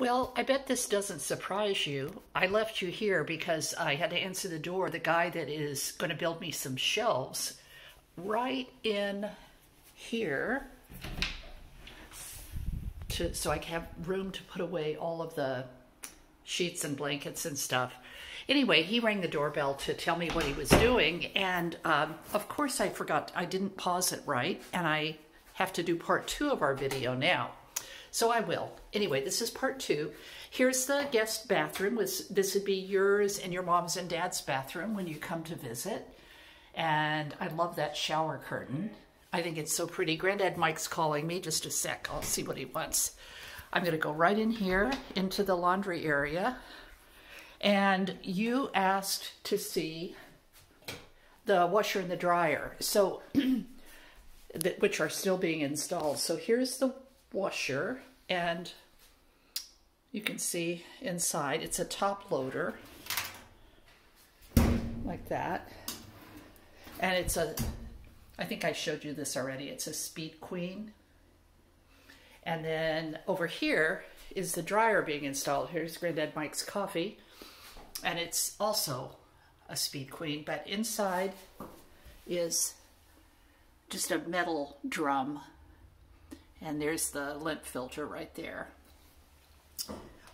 Well, I bet this doesn't surprise you. I left you here because I had to answer the door. The guy that is going to build me some shelves right in here to so I have room to put away all of the sheets and blankets and stuff. Anyway, he rang the doorbell to tell me what he was doing, and um, of course I forgot. I didn't pause it right, and I have to do part two of our video now. So I will. Anyway, this is part two. Here's the guest bathroom. This would be yours and your mom's and dad's bathroom when you come to visit. And I love that shower curtain. I think it's so pretty. Granddad Mike's calling me. Just a sec. I'll see what he wants. I'm going to go right in here into the laundry area. And you asked to see the washer and the dryer. So, which are still being installed. So here's the washer and you can see inside it's a top loader like that. And it's a I think I showed you this already it's a speed queen. And then over here is the dryer being installed. Here's granddad Mike's coffee. And it's also a speed queen but inside is just a metal drum and there's the lint filter right there.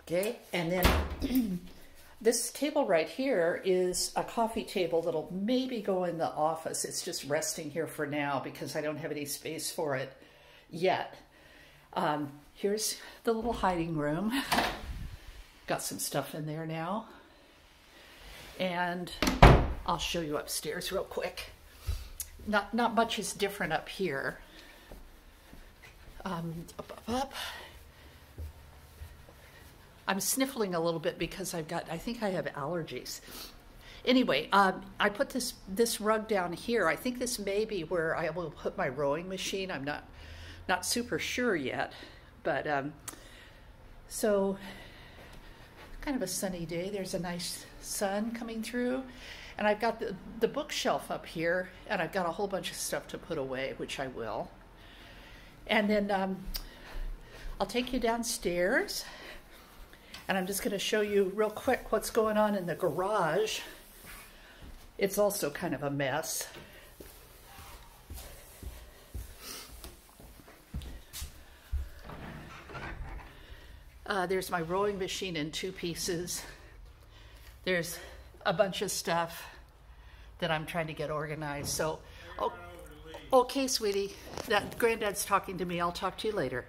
Okay, and then this table right here is a coffee table that'll maybe go in the office. It's just resting here for now because I don't have any space for it yet. Um, here's the little hiding room. Got some stuff in there now. And I'll show you upstairs real quick. Not, not much is different up here um, up, up, up. I'm sniffling a little bit because I've got, I think I have allergies. Anyway, um, I put this, this rug down here. I think this may be where I will put my rowing machine. I'm not, not super sure yet, but um, so kind of a sunny day. There's a nice sun coming through. And I've got the, the bookshelf up here, and I've got a whole bunch of stuff to put away, which I will. And then um, I'll take you downstairs and I'm just going to show you real quick what's going on in the garage. It's also kind of a mess. Uh, there's my rowing machine in two pieces. There's a bunch of stuff that I'm trying to get organized. So, oh, Okay, sweetie. That granddad's talking to me. I'll talk to you later.